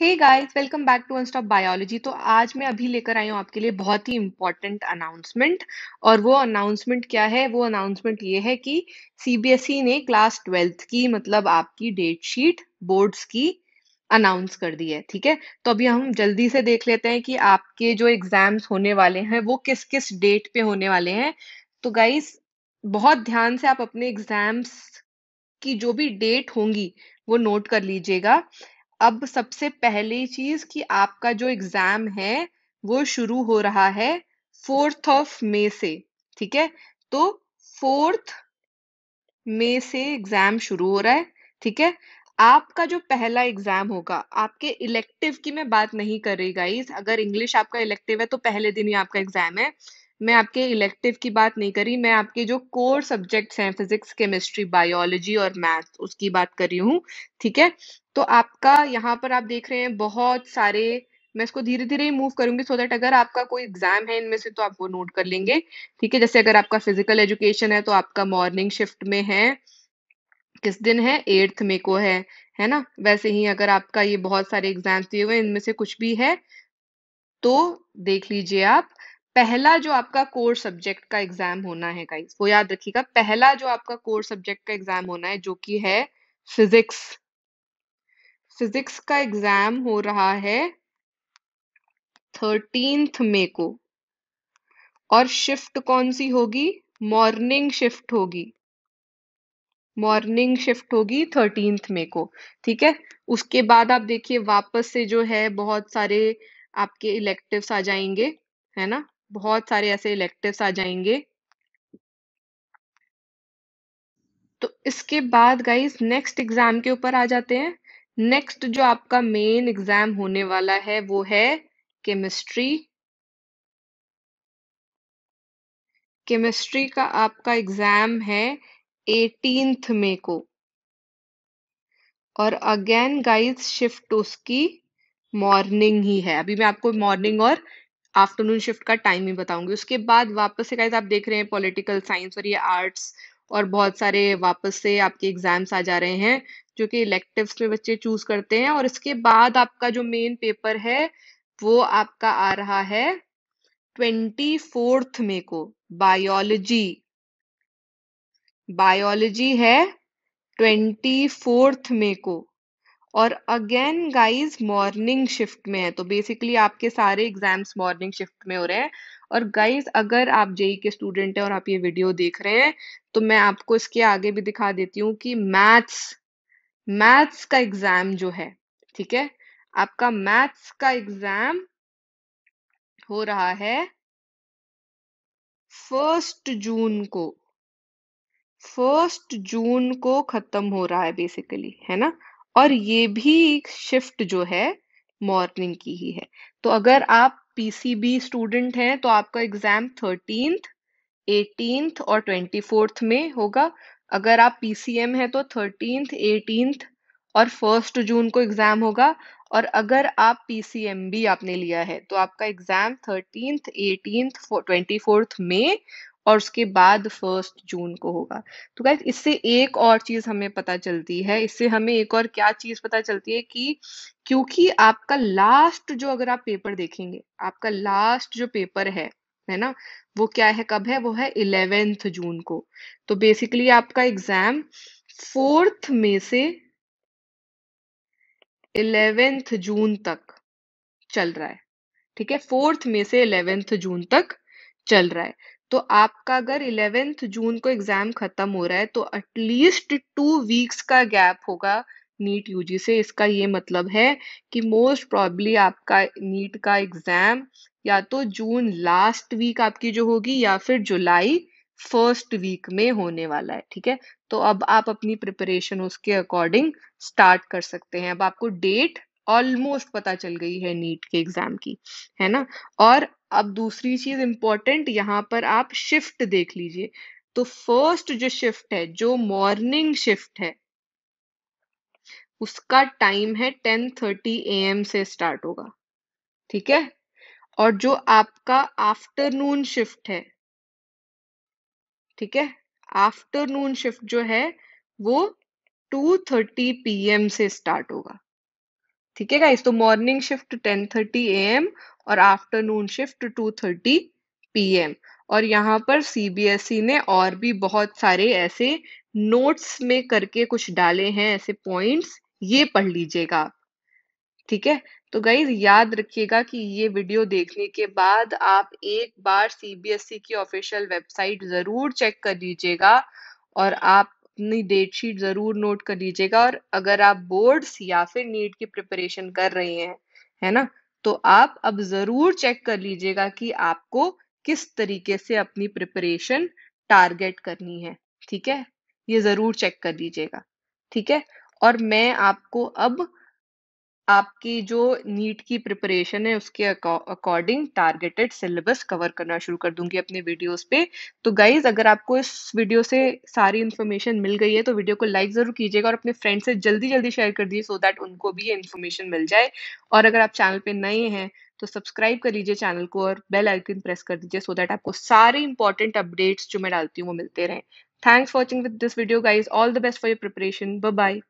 Hey guys welcome back to Unstop biology तो आज मैं अभी लेकर आई हूँ आपके लिए बहुत ही इम्पोर्टेंट अनाउंसमेंट और वो अनाउंसमेंट क्या है? वो अनाउंसमेंट ये है कि सीबीएसई ने क्लास ट्वेल्थ की मतलब आपकी डेट शीट बोर्ड्स की अनाउंस कर दी है, ठीक है? तो अभी हम जल्दी से देख लेते हैं कि आपके जो एग्ज़ाम्स होने वाले हैं, वो किस किस डेट पे होने वाले हैं। तो गाइस बहुत ध्यान से आप अपने एग्ज़ाम्स की जो भी डेट होंगी, वो नोट कर लीजिएगा। अब सबसे पहली चीज़ कि आपका जो एग्ज़ाम है, वो शुरू हो रहा है फोर्थ ऑफ़ मे से, ठीक है? तो फोर्थ मे से एग्ज़ाम शुरू हो रहा है, ठीक है? आपका जो पहला एग्ज़ाम होगा, आपके इलेक्टिव की मैं बात नहीं कर रही गाइस अगर इंग्लिश आपका इलेक्टिव है तो पहले दिन ही आपका एग्ज़ाम है मैं आपके इलेक्टिव की बात नहीं करी, मैं आपके जो कोर सब्जेक्ट्स हैं फिजिक्स केमिस्ट्री बायोलॉजी और मैथ्स उसकी बात कर रही हूँ, ठीक है? तो आपका यहाँ पर आप देख रहे हैं बहुत सारे, मैं इसको धीरे धीरे ही मूव करूँगी सो दैट अगर आपका कोई एग्ज़ाम है इनमें से तो आप वो नोट कर लेंगे, ठीक है? जैसे अगर आपका फ़िज़िकल एजुकेशन है तो आपका मॉर्निंग शिफ्ट में है, किस दिन है? एट्थ में को है है ना? वैसे ही अगर आपका ये बहुत सारे एग्ज़ाम्स दिए हुए इनमें से कुछ भी है तो देख लीजिए आप पहला जो आपका कोर सब्जेक्ट का एग्ज़ाम होना है गाइस वो याद रखिएगा, पहला जो आपका कोर सब्जेक्ट का एग्ज़ाम होना है, जो कि है फिजिक्स फिजिक्स का एग्ज़ाम हो रहा है थर्टींथ मे को। और शिफ्ट कौन सी होगी? मॉर्निंग शिफ्ट होगी। मॉर्निंग शिफ्ट होगी थर्टींथ मे को। ठीक है? उसके बाद आप देखिए, वापस से जो है, बहुत सारे आपके इलेक्टिव्स आ जाएँगे, है ना? बहुत सारे ऐसे इलेक्टिव्स आ जाएँगे। तो इसके बाद गाइस नेक्स्ट एग्ज़ाम के ऊपर आ जाते हैं। नेक्स्ट जो आपका मेन एग्ज़ाम होने वाला है, वो है केमिस्ट्री केमिस्ट्री का आपका एग्ज़ाम है एटीनथ मे को। और अगेन गाइस शिफ्ट उसकी मॉर्निंग ही है। अभी मैं आपको मॉर्निंग और आफ्टरनून शिफ्ट का टाइम ही बताऊँगी। उसके बाद वापस से गाइस आप देख रहे हैं पॉलिटिकल साइंस और ये आर्ट्स और बहुत सारे वापस से आपके एग्ज़ाम्स आ जा रहे हैं, जो कि इलेक्टिव्स में बच्चे चूज़ करते हैं। और इसके बाद आपका जो मेन पेपर है, वो आपका आ रहा है ट्वेंटी फोर्थ मे को। बायोलॉजी बायोलॉजी है ट्वेंटी फोर्थ मे को। और अगेन गाइस मॉर्निंग शिफ्ट में है तो बेसिकली आपके सारे एग्ज़ाम्स मॉर्निंग शिफ्ट में हो रहे हैं। और गाइस अगर आप जेई के स्टूडेंट हैं और आप ये वीडियो देख रहे हैं तो मैं आपको इसके आगे भी दिखा देती हूँ कि मैथ्स मैथ्स का एग्ज़ाम जो है, ठीक है? आपका मैथ्स का एग्ज़ाम हो रहा है फ़र्स्ट जून को। फ़र्स्ट जून को खत्म हो रहा है बेसिकली है ना? और ये भी शिफ्ट जो है मॉर्निंग की ही है। तो अगर आप पीसीबी स्टूडेंट हैं तो आपका एग्ज़ाम थर्टींथ एटीनथ और ट्वेंटी फोर्थ में होगा। अगर आप पीसीएम है तो थर्टींथ एटीनथ और फ़र्स्ट जून को एग्ज़ाम होगा। और अगर आप पीसीएम भी आपने लिया है तो आपका exam thirteenth eighteenth twenty fourth में और उसके बाद फ़र्स्ट जून को होगा। तो गाइस इससे एक और चीज़ हमें पता चलती है, इससे हमें एक और क्या चीज़ पता चलती है कि क्योंकि आपका लास्ट जो अगर आप पेपर देखेंगे, आपका लास्ट जो पेपर है है ना, वो क्या है, कब है, वो है इलेवेंथ जून को। तो बेसिकली आपका एग्ज़ाम फोर्थ में से इलेवेंथ जून तक चल रहा है। ठीक है फोर्थ में से इलेवेंथ जून तक चल रहा है। तो आपका अगर इलेवेंथ जून को एग्ज़ाम खत्म हो रहा है तो एटलीस्ट टू वीक्स का गैप होगा नीट यूजी से। इसका ये मतलब है कि मोस्ट प्रॉब्ली आपका नीट का एग्ज़ाम या तो जून लास्ट वीक आपकी जो होगी या फिर जुलाई फ़र्स्ट वीक में होने वाला है, ठीक है? तो अब आप अपनी प्रिपरेशन उसके अकॉर्डिंग स्टार्ट कर सकते हैं। अब आपको डेट ऑलमोस्ट पता चल गई है नीट के एग्ज़ाम की, है ना? और अब दूसरी चीज़ इंपॉर्टेंट यहाँ पर आप शिफ्ट देख लीजिए। तो फ़र्स्ट जो शिफ्ट है, जो मॉर्निंग शिफ्ट है, उसका टाइम है टेन थर्टी ए एम से स्टार्ट होगा। ठीक है? और जो आपका आफ्टरनून शिफ्ट है, ठीक है? आफ्टरनून शिफ्ट जो है, वो टू थर्टी पीएम से स्टार्ट होगा। ठीक है गाइस तो मॉर्निंग शिफ्ट 10:30 एएम और आफ्टरनून शिफ्ट 2:30 पीएम और यहाँ पर सीबीएसई ने और भी बहुत सारे ऐसे नोट्स में करके कुछ डाले हैं, ऐसे पॉइंट्स ये पढ़ लीजिएगा ठीक है? तो गाइज़ याद रखिएगा कि ये वीडियो देखने के बाद आप एक बार सीबीएसई की ऑफिशियल वेबसाइट ज़रूर चेक कर लीजिएगा और आप अपनी डेट शीट ज़रूर नोट कर लीजिएगा और अगर आप बोर्ड्स या फिर नीट की प्रिपरेशन कर रहे हैं, है ना? तो आप अब ज़रूर चेक कर लीजिएगा कि आपको किस तरीके से अपनी प्रिपरेशन टारगेट करनी है, ठीक है? ये ज़रूर चेक कर लीजिएगा, ठीक है? और मैं आपको अब आपकी जो नीट की प्रिपरेशन है, उसके अकॉर्डिंग टारगेटेड सिलेबस कवर करना शुरू कर दूँगी अपने वीडियोस पे। तो गाइज़ अगर आपको इस वीडियो से सारी इन्फॉर्मेशन मिल गई है तो वीडियो को लाइक ज़रूर कीजिएगा और अपने फ्रेंड से जल्दी जल्दी शेयर कर दीजिए सो दैट उनको भी ये इन्फॉर्मेशन मिल जाए। और अगर आप चैनल पे नए हैं तो सब्सक्राइब कर लीजिए चैनल को और बेल आइकन प्रेस कर दीजिए सो दैट आपको सारे इंपॉर्टेंट अपडेट्स जो मैं डालती हूँ, वो मिलते रहें। Thanks for watching with this video guys all the best for your preparation bye